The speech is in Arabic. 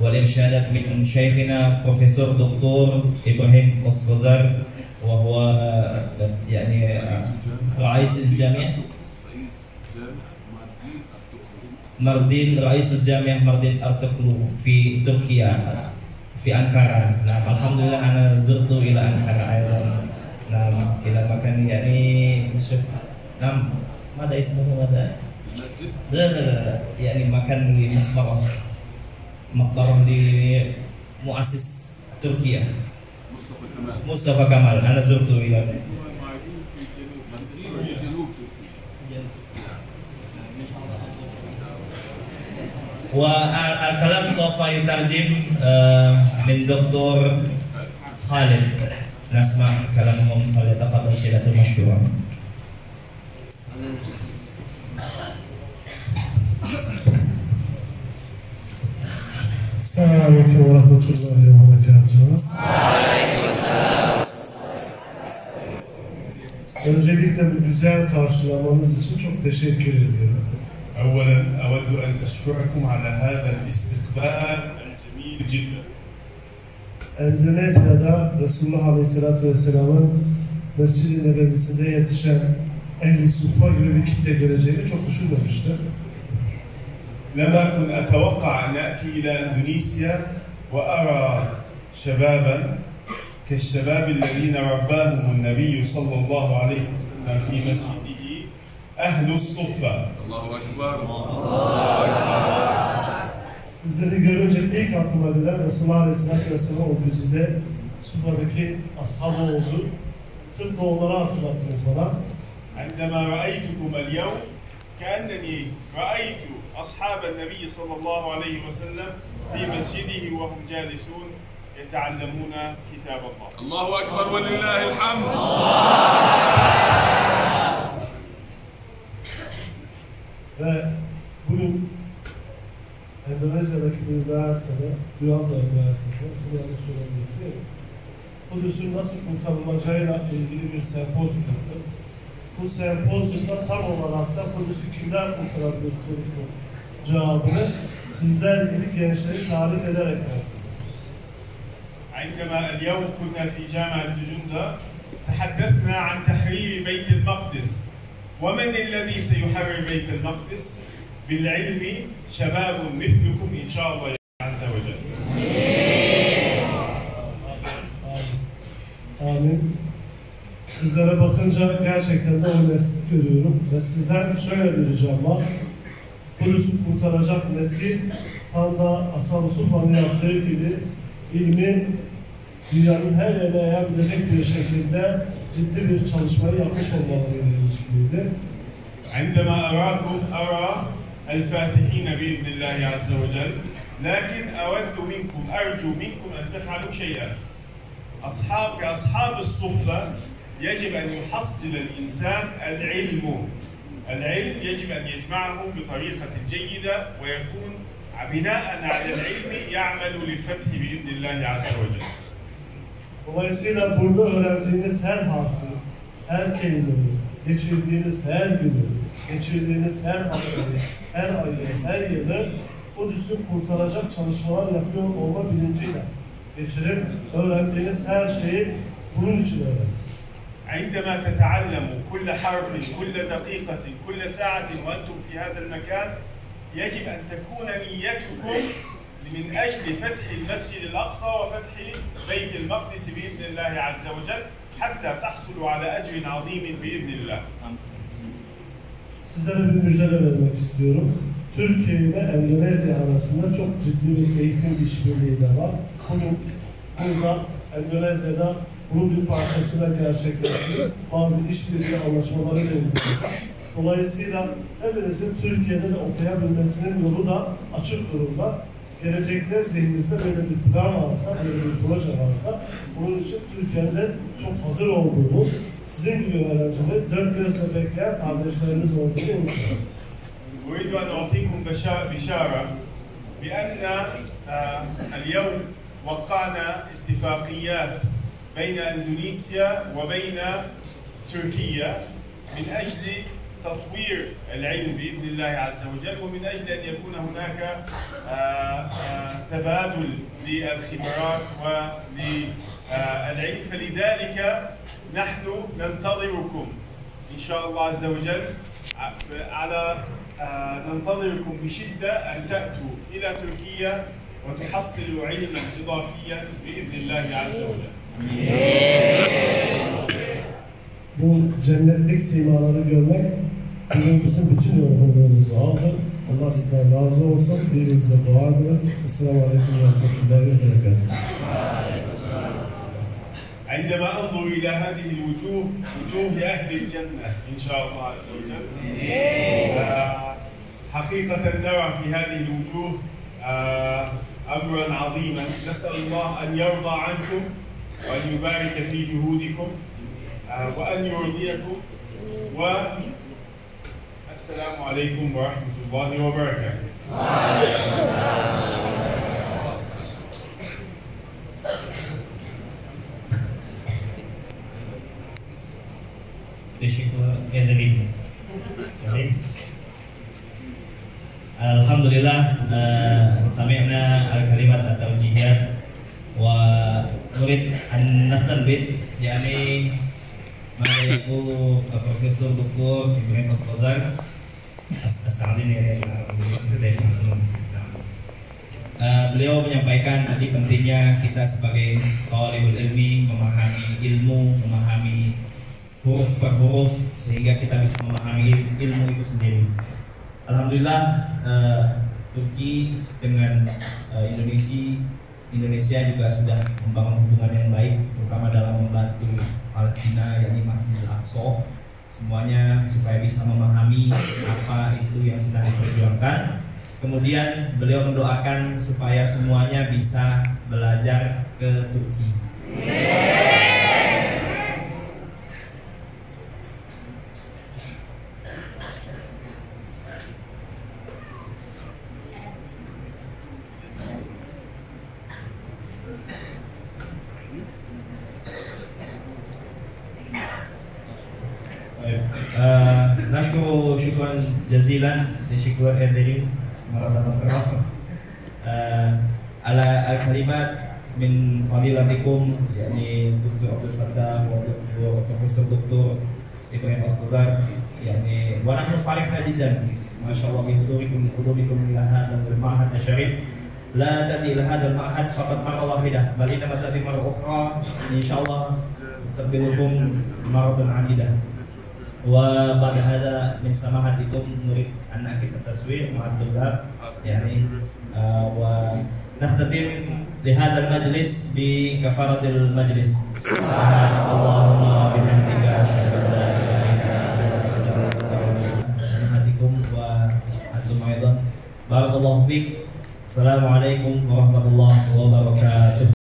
والإرشادات من شيخنا بروفيسور دكتور إبراهيم أسكوزر وهو يعني رئيس الجامعة. مردين رئيس الجامعة مردين أرتقلو في تركيا في أنقرة. نعم الحمد لله أنا زرت إلى أنقرة أيضا. نعم إلى مكان يعني شوف نعم ماذا اسمه؟ ماذا؟ لا لا لا يعني مكان di Makbarom di Muasis Turki ya. Mustafa Kamal Ana Zurtu Wilayah wa al-kalam sofa yutarjim eh, min doktor Khalid nasma kalam umum falyatafaddal sayyidatul mashkura مشكورا Selamünaleyküm ve rahmetullahi ve berekatuhu. Öncelikle bu güzel karşılamanız için çok teşekkür ediyorum. اولا اود ان اشكركم على هذا الاستقبال الجميل جدا Endonezya'da Resulullah Aleyhisselatü Vesselam'ın Mescid-i Nebevisi'nde yetişen ehli suffa gibi bir kitle geleceğini çok düşünmemiştim. لم أكن أتوقع أن أتي إلى إندونيسيا وأرى شبابا كالشباب الذين رباهم النبي صلى الله عليه وسلم في مسجده أهل الصفة الله أكبر Sizleri görünce ilk aklıma gelen Resulullah Aleyhisselatü Vesselam o güzide Suffa'daki ashabı oldu. Tıpkı onları hatırlattınız bana. عندما رأيتكم اليوم كأنني رأيت أصحاب النبي صلى الله عليه وسلم في مسجده وهم جالسون يتعلمون كتاب الله الله أكبر ولله الحمد bugün Endonezya'daki bir üniversitede, Duyanda Üniversitesi, nasıl yanlış söylemiyorum değil mi? Kudüs'ün nasıl kurtarılacağıyla ilgili bir sempozyum yaptık. Bu sempozyumda tam olarak da Kudüs'ü kimler kurtarabilir sorusunun cevabını sizler gibi gençleri tarif ederek verdik. عندما اليوم كنا في جامعة دجندة تحدثنا عن تحرير بيت المقدس ومن الذي سيحرر بيت المقدس بالعلم شباب مثلكم إن شاء الله عز وجل Amin. Sizlere bakınca gerçekten de o nesli görüyorum. Ve sizden şöyle bir ricam var. Kudüs'ü kurtaracak nesil tam da Ashab-ı Sufa'nın yaptığı gibi ilmi dünyanın her yerine yayabilecek bir şekilde ciddi bir çalışmayı yapmış olmaları ilişkiliydi. عندما أراكم أرى الفاتحين بإذن الله عز وجل لكن أود منكم أرجو منكم أن تفعلوا شيئا أصحاب كأصحاب الصفة يجب أن يحصل الإنسان العلم العلم يجب أن يجمعه بطريقة جيدة ويكون بناء على العلم يعمل للفتح بإذن الله عز وجل Dolayısıyla burada öğrendiğiniz her harfi, her kelimeyi, geçirdiğiniz her günü, geçirdiğiniz her haftayı, her ayı, her yılı Kudüs'ü kurtaracak çalışmalar yapıyor olma bilinciyle geçirin. Öğrendiğiniz her şeyi bunun için öğrenin. عندما تتعلموا كل حرف كل دقيقة كل ساعة وأنتم في هذا المكان يجب أن تكون نيتكم من أجل فتح المسجد الأقصى وفتح بيت المقدس بإذن الله عز وجل حتى تحصلوا على أجر عظيم بإذن الله Sizlere bir müjde vermek istiyorum. Türkiye ile Endonezya arasında çok ciddi bir eğitim işbirliği de var. Bugün burada Endonezya'da bunun bir parçasıyla gerçekleşti. Bazı işbirliği anlaşmaları da imzaladık. Dolayısıyla hepinizin Türkiye'de de okuyabilmesinin yolu da açık durumda. Gelecekte zihninizde böyle bir plan varsa, böyle bir proje varsa bunun için Türkiye'de çok hazır olduğunu, sizin gibi öğrencileri dört gözle bekleyen kardeşleriniz olduğunu unutmayın. أريد أن أعطيكم بشا- بشارة بأن آه، اليوم وقعنا اتفاقيات بين إندونيسيا وبين تركيا من أجل تطوير العلم بإذن الله عز وجل ومن أجل أن يكون هناك آه، آه، تبادل للخبرات وللعلم فلذلك نحن ننتظركم إن شاء الله عز وجل على آه، ننتظركم بشدة أن تأتوا إلى تركيا وتحصلوا علما إضافيا بإذن الله عز وجل. Bu cennetlik simaları görmek bizim bütün umudumuzu aldı. Allah sizden razı olsun. Birbirimize dua edelim. Esselamu Aleyküm ve Rahmetullahi ve Berekatuhu. عندما انظر إلى هذه الوجوه وجوه أهل الجنه ان شاء الله عز وجل آه، حقيقه نرى في هذه الوجوه آه، امرا عظيما نسال الله ان يرضى عنكم وأن يبارك في جهودكم آه، وأن يرضيكم والسلام عليكم ورحمة الله وبركاته. Alhamdulillah uh, sami'na al-kalimat at-tawjihat wa an nastabit yakni mana yaku Profesor Dr. Ibrahim Oskozar Astagfirullah ya Uh, beliau menyampaikan tadi pentingnya kita sebagai talibul ilmi memahami ilmu, memahami huruf per huruf sehingga kita bisa memahami ilmu itu sendiri. Alhamdulillah uh, Turki dengan uh, Indonesia Indonesia juga sudah membangun hubungan yang baik terutama dalam membantu Palestina yakni Masjidil Aqsa semuanya supaya bisa memahami apa itu yang sedang diperjuangkan. Kemudian beliau mendoakan supaya semuanya bisa belajar ke Turki. آه، نشكر شكرا جزيلا لشكر إدريم مرة أخرى. آه، على الكلمات من فضيلتكم يعني دكتور عبد الفتاح وبروفيسور دكتور إبراهيم أسكوزار يعني ونحن فرحنا جدا ما شاء الله بحضوركم قدومكم إلى هذا المعهد الشريف. لا تأتي إلى هذا المعهد فقط مرة واحدة بل إنما تأتي مرة أخرى إن شاء الله نستقبلكم مرة عديدة. وبعد هذا من سماحتكم نريد أن نأكد التصوير مع الطلاب يعني آه ونختتم لهذا المجلس بكفارة المجلس سبحانك اللهم وبحمدك أشهد أن لا إله إلا أنت أستغفرك وأتوب إليك سماحتكم وأنتم أيضا بارك الله فيك السلام عليكم ورحمة الله وبركاته